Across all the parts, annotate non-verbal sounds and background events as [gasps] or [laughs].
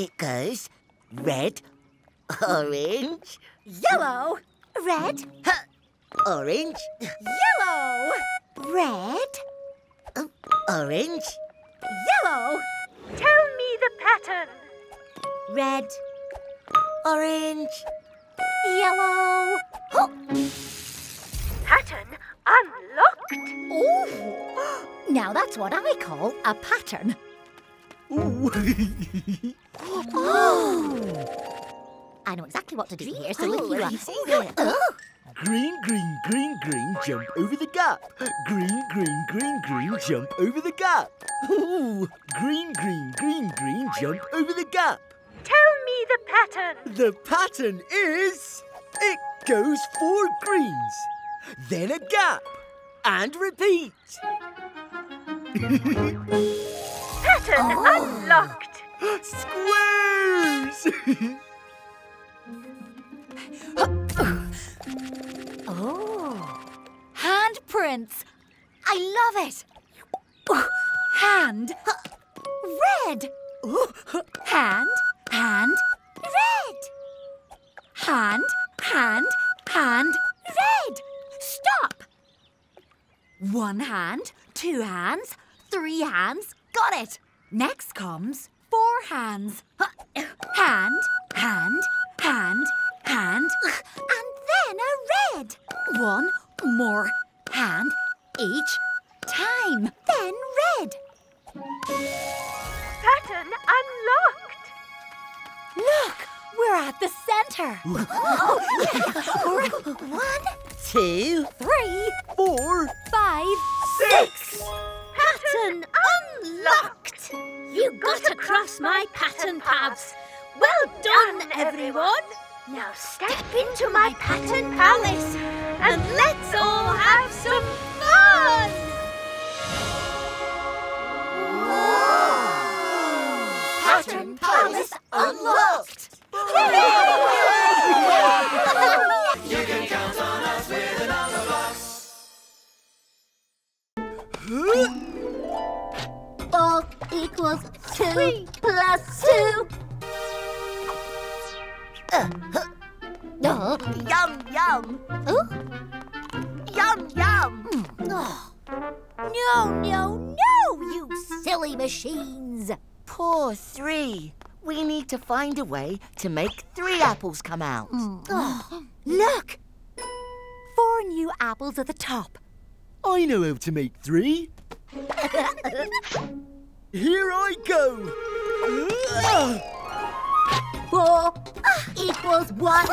It goes red, orange, Yellow, Red, huh, orange, yellow, red, oh, orange, yellow. Tell me the pattern. red, orange. yellow. Pattern unlocked. Oh, [gasps] now that's what I call a pattern. [laughs] [laughs] I know exactly what to do here, so look you up. Oh, Green, green, green, green, jump over the gap. Green, green, green, green, jump over the gap. Ooh, green, green, green, green, jump over the gap. Tell me the pattern. The pattern is it goes four greens, then a gap, and repeat. Pattern unlocked. Squares! [laughs] handprints. I love it. Hand, red. Hand, hand, red. Hand, hand, hand, red. Stop. One hand, two hands, three hands. Got it. Next comes four hands. Hand, hand, hand, hand, and then a red. One more hand each time. Then red. Pattern unlocked. Look, we're at the center. [laughs] One, Two, three, Four, five, six. Pattern unlocked. You got across my pattern paths. Well done, everyone. Now step into my pattern palace and let's two plus two. Oh, yum yum, Oh, yum yum. no, no, no, you silly machines. Poor three. We need to find a way to make three apples come out. Oh, look, four new apples at the top. I know how to make three. Here I go. four ah, equals one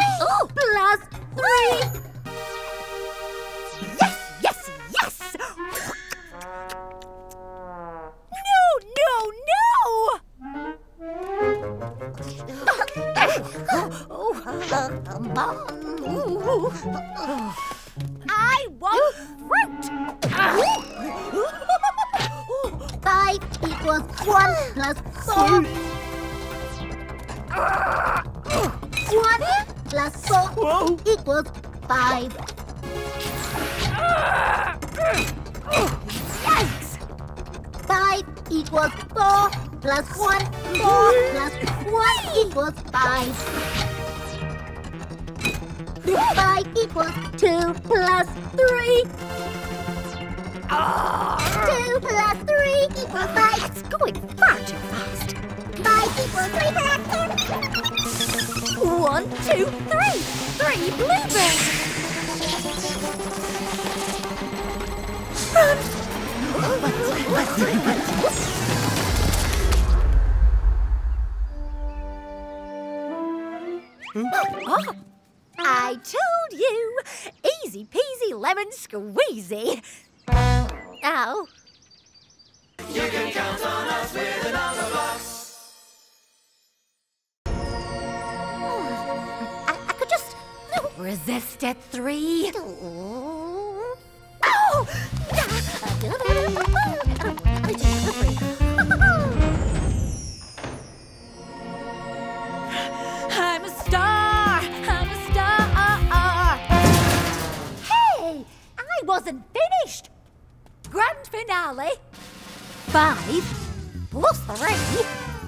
plus three. Yes, yes, yes! No, no, no! [laughs] I One plus four Whoa! equals five. Yikes! Five equals four plus one. Four plus one equals five. Five equals two plus three. Ah. Two plus three equals five. It's going far too fast. Five equals three plus two. One, two, three! Three bluebirds! Oh, I told you! Easy peasy lemon squeezy! Ow. Oh, I, I could just resist at three. Oh. oh! I'm a star! I'm a star! Hey! I wasn't finished! Grand finale! Five plus three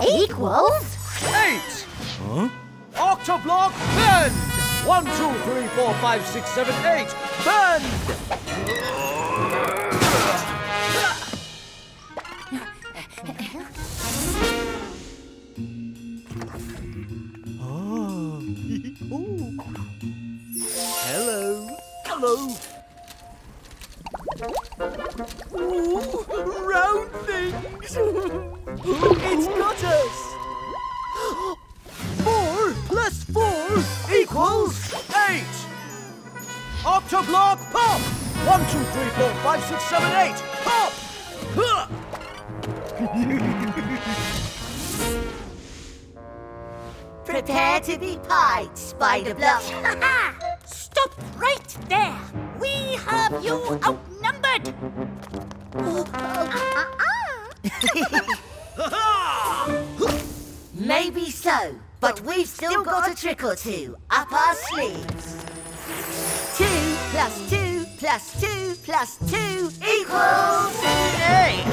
equals eight. Huh? Octoblock, bend! One, two, three, four, five, six, seven, eight. Bend! [laughs] Oh. Hello. Hello. Ooh, round things. it's got us. Four plus four Equals eight. Octoblock, pop! One, two, three, four, five, six, seven, eight. Pop! Huh! [laughs] Prepare to be pied, Spider Block. [laughs] Stop right there! We have you outnumbered! [laughs] Maybe so, but we've still got a trick or two up our sleeves. Two plus two plus two plus two equals eight.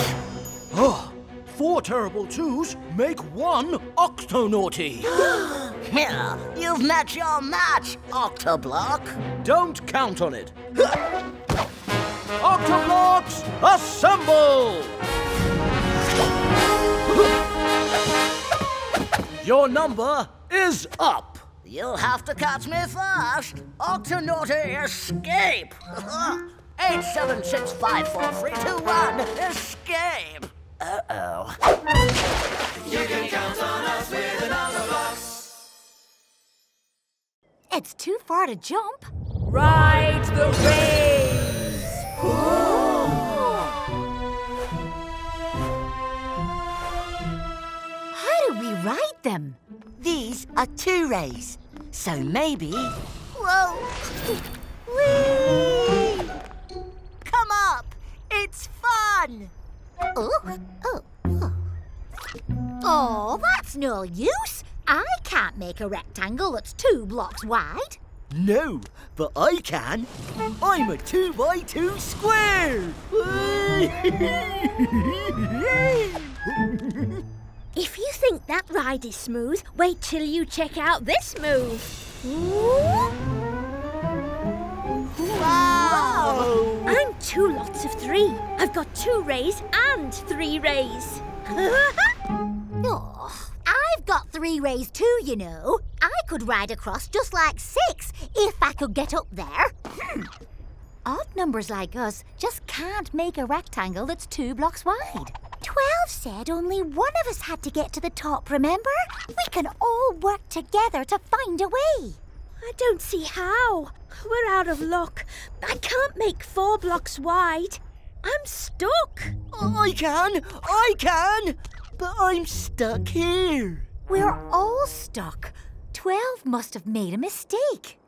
Oh, four terrible twos make one Octonaughty. Here, [gasps] you've met your match, Octoblock. Don't count on it. [laughs] Octoblocks, assemble! Your number is up. You'll have to catch me first. Octonaughty escape. [laughs] Eight seven six five four three two one. Escape. Uh oh. It's too far to jump. Ride the race! Ride them? These are two rays, so maybe. Whoa! Whee! Come up! It's fun! Oh, oh, oh. Oh, that's no use. I can't make a rectangle that's two blocks wide. No, but I can. I'm a two by two square. [laughs] [laughs] If you think that ride is smooth, wait till you check out this move. Wow! I'm two lots of three. I've got two rays and three rays. [laughs] Oh, I've got three rays too, you know. I could ride across just like six if I could get up there. Hmm. Odd numbers like us just can't make a rectangle that's two blocks wide. Twelve said only one of us had to get to the top, remember? We can all work together to find a way. I don't see how. We're out of luck. I can't make four blocks wide. I'm stuck. I can, I can, but I'm stuck here. We're all stuck. Twelve must have made a mistake.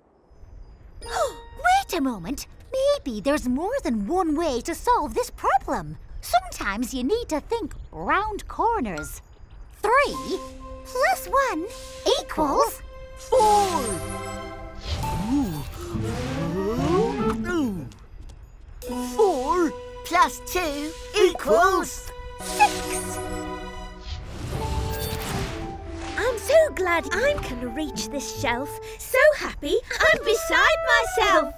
[gasps] Wait a moment. Maybe there's more than one way to solve this problem. Sometimes you need to think round corners. Three plus one equals Four. Ooh. Ooh. Four Plus two equals. six. I'm so glad I can reach this shelf. So happy, I'm beside myself.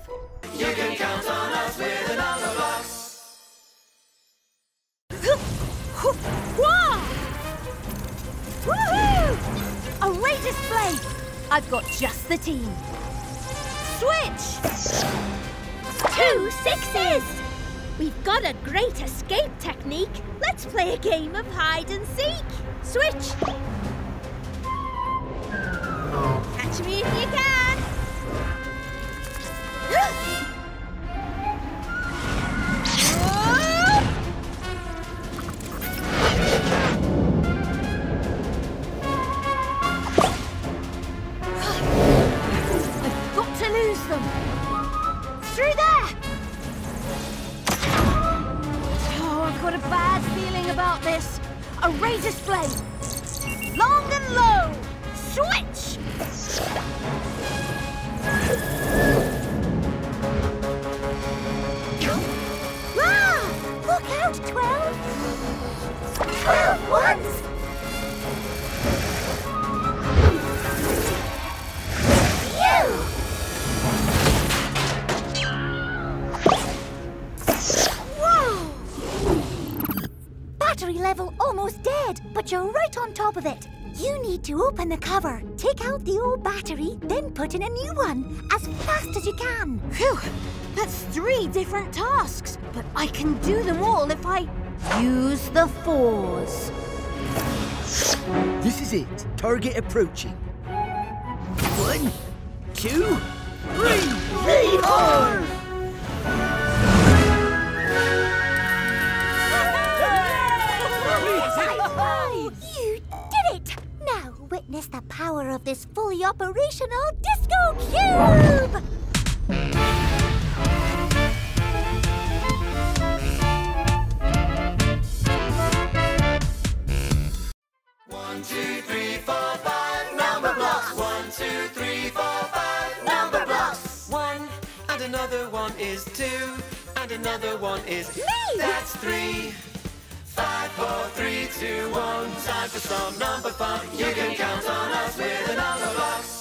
I've got just the team. Switch! Two sixes! We've got a great escape technique. Let's play a game of hide and seek. Switch! Catch me if you can! [gasps] bad feeling about this. A ray display. Long and low. Switch! Wow! Look out, Twelve! Twelve ones! Of it. You need to open the cover, take out the old battery, then put in a new one as fast as you can. Phew, that's three different tasks, but I can do them all if I use the fours. This is it. Target approaching. One, two, three. Yeehaw! The power of this fully operational disco cube! One, two, three, four, five. Number blocks. One, two, three, four, five. Number blocks. One, and another one is two, and another one is me. That's three. Five, four, three, two, one. Time for some number fun. You can count on us with a number